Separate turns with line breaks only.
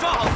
抓好